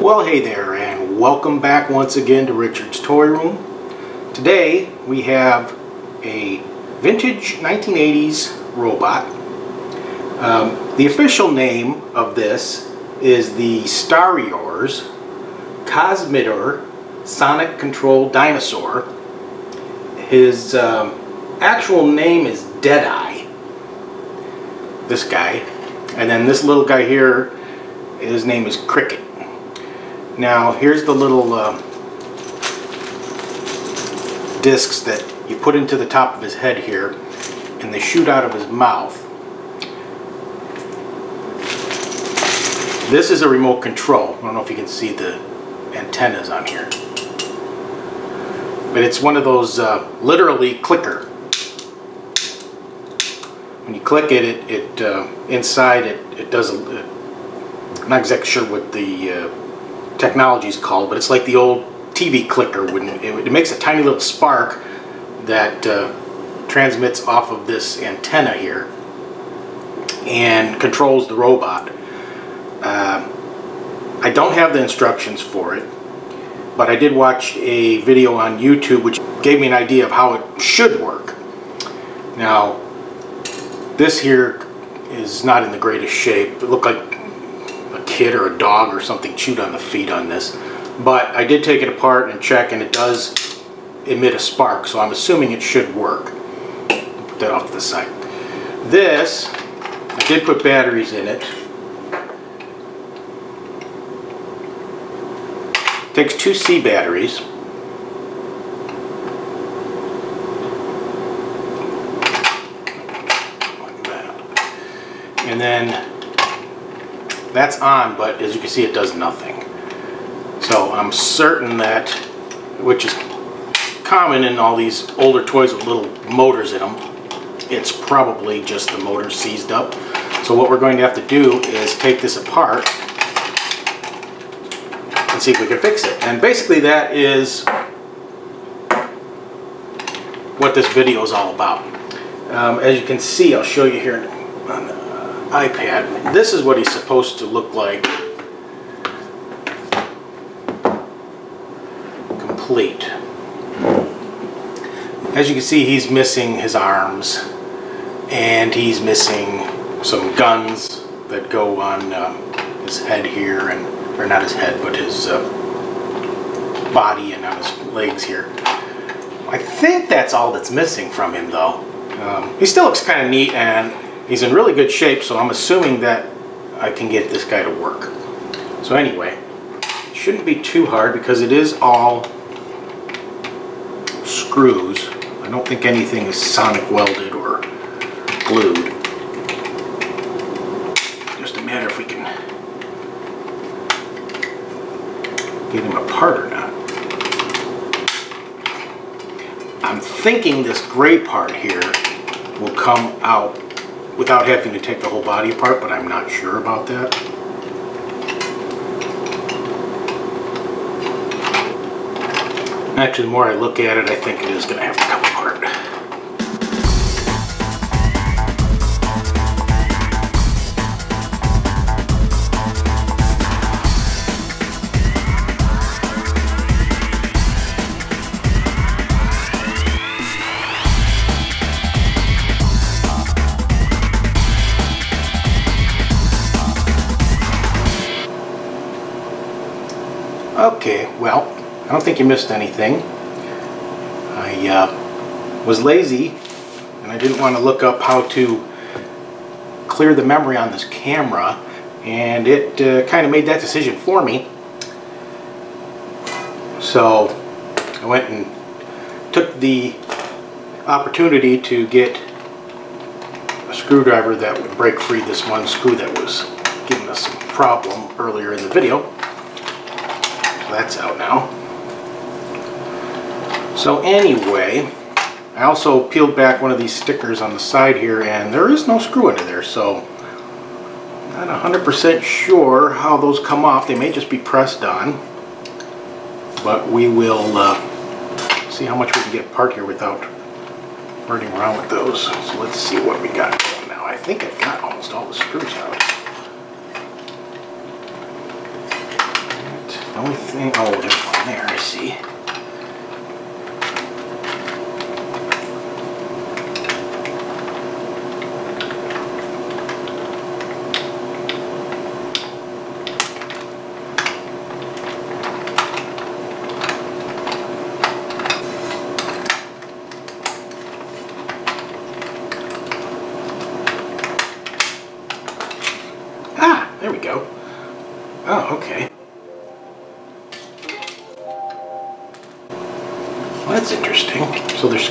Well, hey there, and welcome back once again to Richard's Toy Room. Today we have a vintage 1980s robot. Um, the official name of this is the Starriors Cosmittor Sonic Control Dinosaur. His um, actual name is Deadeye. This guy. And then this little guy here, his name is Cricket. Now here's the little uh, discs that you put into the top of his head here and they shoot out of his mouth. This is a remote control. I don't know if you can see the antennas on here. But it's one of those uh, literally clicker. When you click it, it, it uh, inside it, it does I'm not exactly sure what the uh, technology is called, but it's like the old TV clicker. When it, it makes a tiny little spark that uh, transmits off of this antenna here and controls the robot. Uh, I don't have the instructions for it, but I did watch a video on YouTube which gave me an idea of how it should work. Now, this here is not in the greatest shape. It looked like a kid or a dog or something chewed on the feet on this. But I did take it apart and check and it does emit a spark, so I'm assuming it should work. Put that off to the side. This, I did put batteries in it. Takes two C batteries. And then that's on, but as you can see it does nothing. So I'm certain that, which is common in all these older toys with little motors in them, it's probably just the motor seized up. So what we're going to have to do is take this apart and see if we can fix it. And basically that is what this video is all about. Um, as you can see, I'll show you here on the iPad. This is what he's supposed to look like complete. As you can see, he's missing his arms and he's missing some guns that go on uh, his head here and or not his head but his uh, body and on his legs here I think that's all that's missing from him though um, he still looks kind of neat and he's in really good shape so I'm assuming that I can get this guy to work so anyway it shouldn't be too hard because it is all screws I don't think anything is sonic welded or glued. Just a matter if we can get him apart or not. I'm thinking this gray part here will come out without having to take the whole body apart, but I'm not sure about that. Actually, the more I look at it, I think it is going to have to come Okay, well, I don't think you missed anything. I uh, was lazy and I didn't want to look up how to clear the memory on this camera and it uh, kind of made that decision for me. So I went and took the opportunity to get a screwdriver that would break free this one screw that was giving us some problem earlier in the video. That's out now. So anyway, I also peeled back one of these stickers on the side here and there is no screw under there so not 100% sure how those come off. They may just be pressed on but we will uh, see how much we can get apart here without burning around with those. So let's see what we got now. I think I've got almost all the screws out. Only thing, oh, there's one there, I see.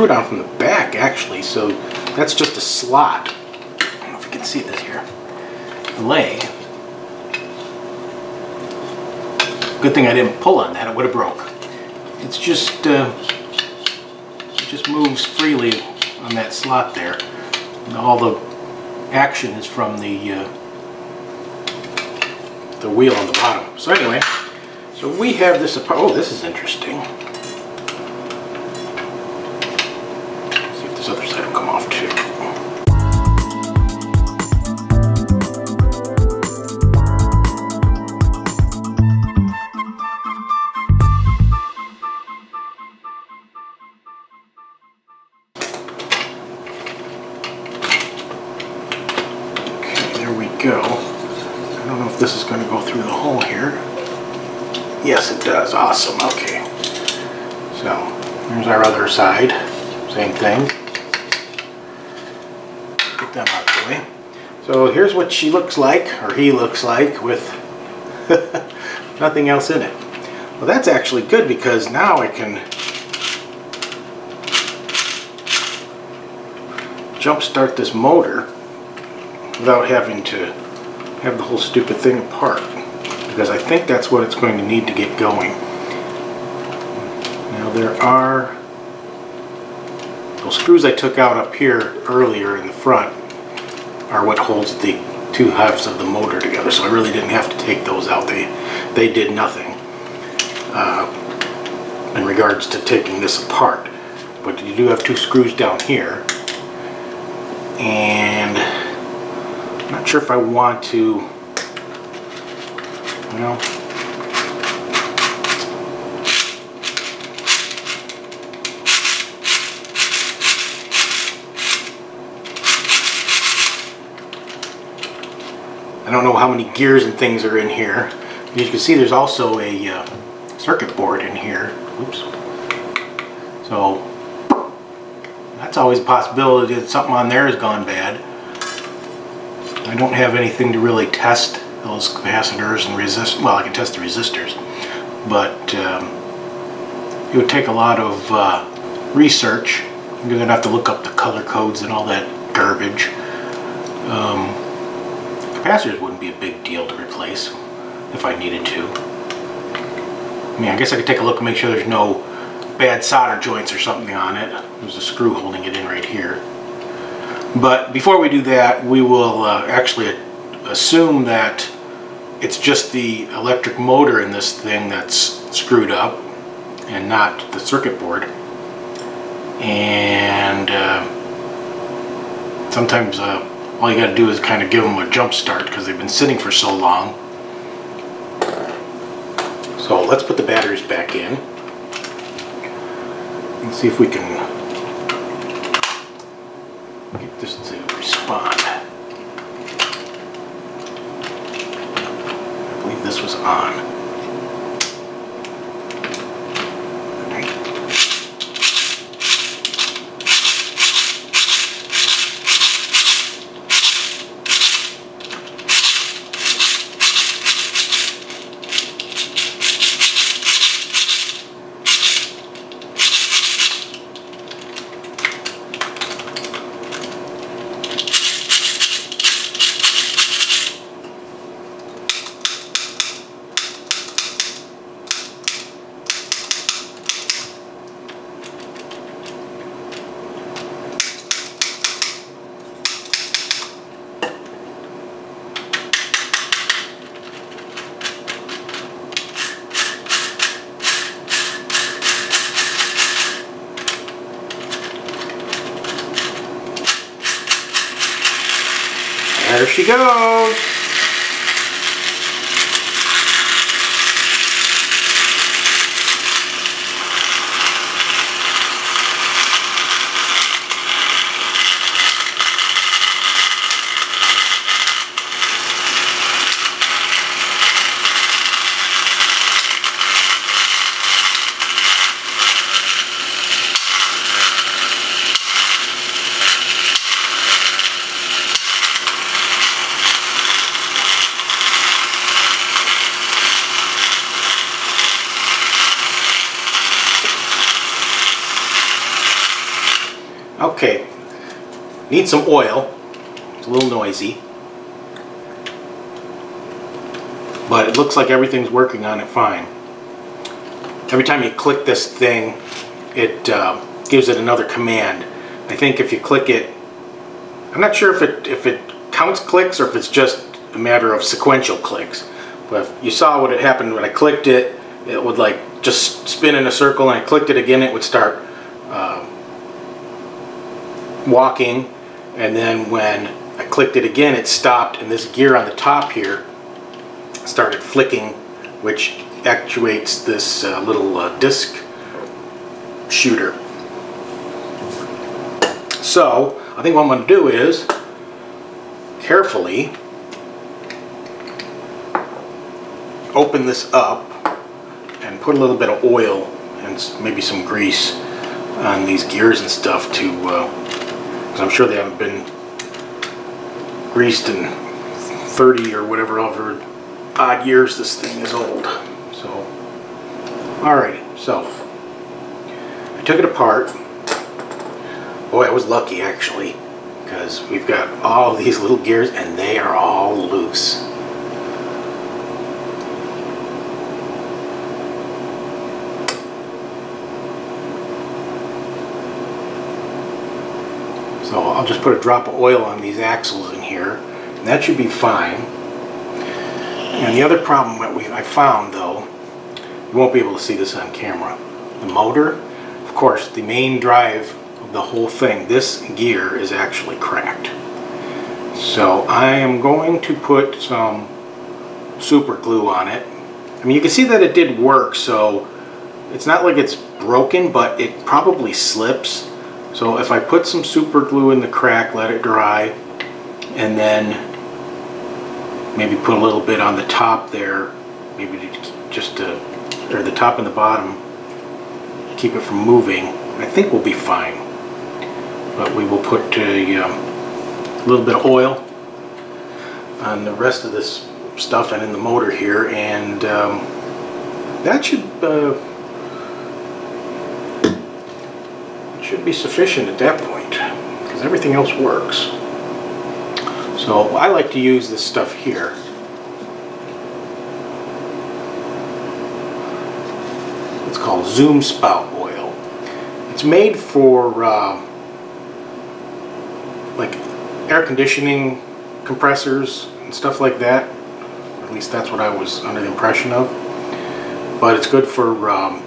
They're on from the back, actually, so that's just a slot. I don't know if you can see this here. The leg. Good thing I didn't pull on that, it would have broke. It's just, uh, it just moves freely on that slot there. All the action is from the uh, the wheel on the bottom. So anyway, so we have this apart. Oh, this is interesting. She looks like, or he looks like, with nothing else in it. Well, that's actually good because now I can jump start this motor without having to have the whole stupid thing apart because I think that's what it's going to need to get going. Now there are those screws I took out up here earlier in the front are what holds the two halves of the motor together so I really didn't have to take those out. They, they did nothing uh, in regards to taking this apart. But you do have two screws down here and I'm not sure if I want to, well, I don't know how many gears and things are in here. As you can see, there's also a uh, circuit board in here. Oops. So that's always a possibility that something on there has gone bad. I don't have anything to really test those capacitors and resist. Well, I can test the resistors, but um, it would take a lot of uh, research. You're gonna have to look up the color codes and all that garbage. Um, capacitors wouldn't be a big deal to replace if I needed to. I mean, I guess I could take a look and make sure there's no bad solder joints or something on it. There's a screw holding it in right here. But before we do that, we will uh, actually assume that it's just the electric motor in this thing that's screwed up and not the circuit board. And uh, sometimes uh, all you got to do is kind of give them a jump start because they've been sitting for so long. So let's put the batteries back in and see if we can get this to respond. I believe this was on. She goes. Okay, need some oil. It's a little noisy. But it looks like everything's working on it fine. Every time you click this thing, it uh, gives it another command. I think if you click it, I'm not sure if it if it counts clicks or if it's just a matter of sequential clicks. But if you saw what had happened when I clicked it, it would like just spin in a circle and I clicked it again, it would start uh, walking and then when I clicked it again it stopped and this gear on the top here started flicking which actuates this uh, little uh, disc shooter. So I think what I'm going to do is carefully open this up and put a little bit of oil and maybe some grease on these gears and stuff to uh, because I'm sure they haven't been greased in 30 or whatever over odd years this thing is old. So, alrighty, so I took it apart. Boy, I was lucky actually because we've got all these little gears and they are all loose. So I'll just put a drop of oil on these axles in here. And that should be fine. And the other problem that we I found though, you won't be able to see this on camera. The motor, of course, the main drive of the whole thing, this gear is actually cracked. So I am going to put some super glue on it. I mean, you can see that it did work, so it's not like it's broken, but it probably slips. So if I put some super glue in the crack, let it dry, and then maybe put a little bit on the top there, maybe to just to, or the top and the bottom, keep it from moving, I think we'll be fine. But we will put a um, little bit of oil on the rest of this stuff and in the motor here, and um, that should uh, should be sufficient at that point because everything else works. So I like to use this stuff here. It's called Zoom Spout oil. It's made for uh, like air conditioning compressors and stuff like that. At least that's what I was under the impression of. But it's good for um,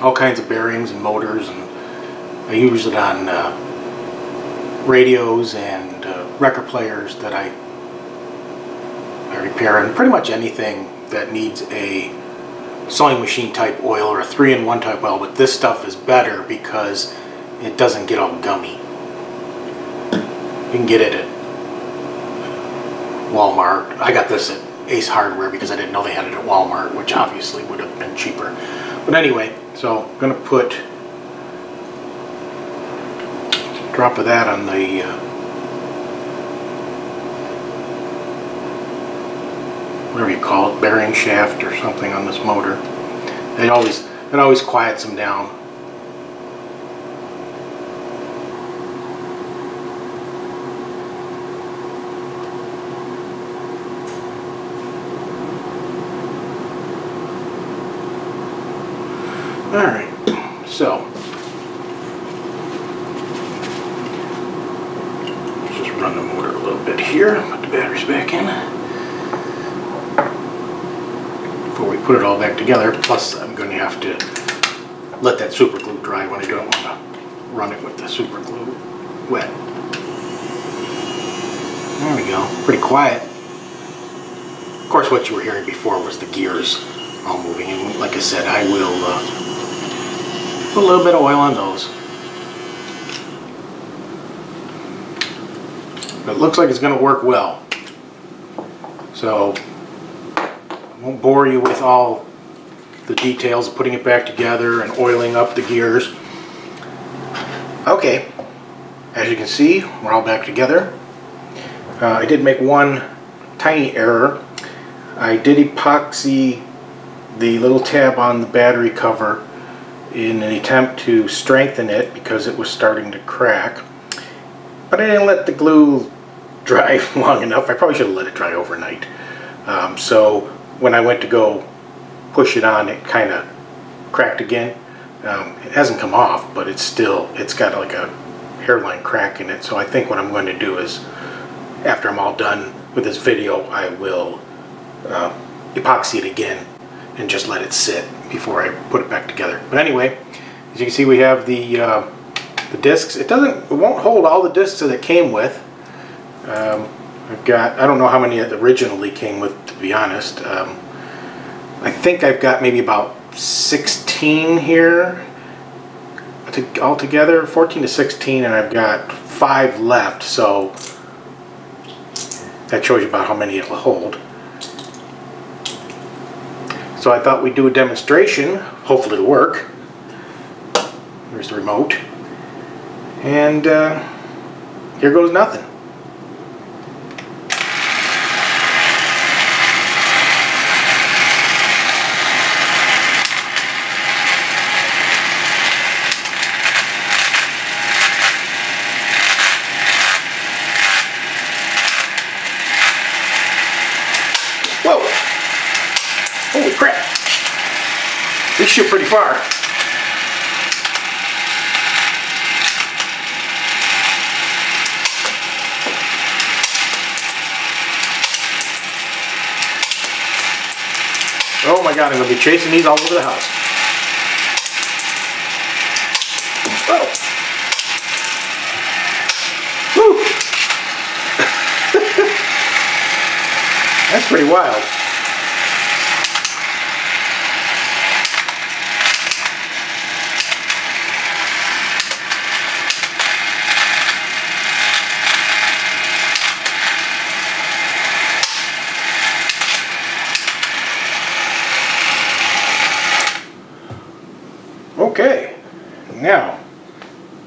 all kinds of bearings and motors and I use it on uh, radios and uh, record players that I, I repair and pretty much anything that needs a sewing machine type oil or a 3-in-1 type oil but this stuff is better because it doesn't get all gummy. You can get it at Walmart. I got this at Ace Hardware because I didn't know they had it at Walmart which obviously would have been cheaper. But anyway, so I'm going to put drop of that on the uh, whatever you call it, bearing shaft or something on this motor. It always it always quiets them down. All right, so here, put the batteries back in. Before we put it all back together, plus I'm going to have to let that super glue dry when I don't want to run it with the super glue wet. There we go. Pretty quiet. Of course, what you were hearing before was the gears all moving. And like I said, I will uh, put a little bit of oil on those. It looks like it's going to work well. So, I won't bore you with all the details of putting it back together and oiling up the gears. Okay, as you can see, we're all back together. Uh, I did make one tiny error. I did epoxy the little tab on the battery cover in an attempt to strengthen it because it was starting to crack. But I didn't let the glue dry long enough. I probably should have let it dry overnight. Um, so when I went to go push it on, it kind of cracked again. Um, it hasn't come off, but it's still, it's got like a hairline crack in it. So I think what I'm going to do is, after I'm all done with this video, I will uh, epoxy it again and just let it sit before I put it back together. But anyway, as you can see, we have the uh, the discs. It doesn't, it won't hold all the discs that it came with. Um, I've got, I don't know how many it originally came with, to be honest. Um, I think I've got maybe about 16 here to, altogether, 14 to 16, and I've got five left, so that shows you about how many it will hold. So I thought we'd do a demonstration, hopefully it'll work. There's the remote. And uh, here goes nothing. Whoa! Holy crap! We shoot pretty far. Oh my god, I'm gonna be chasing these all over the house. Whoa! Woo! That's pretty wild. Okay, now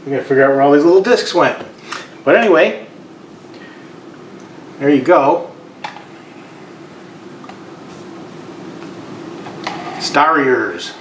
we gotta figure out where all these little discs went. But anyway, there you go. Starriors.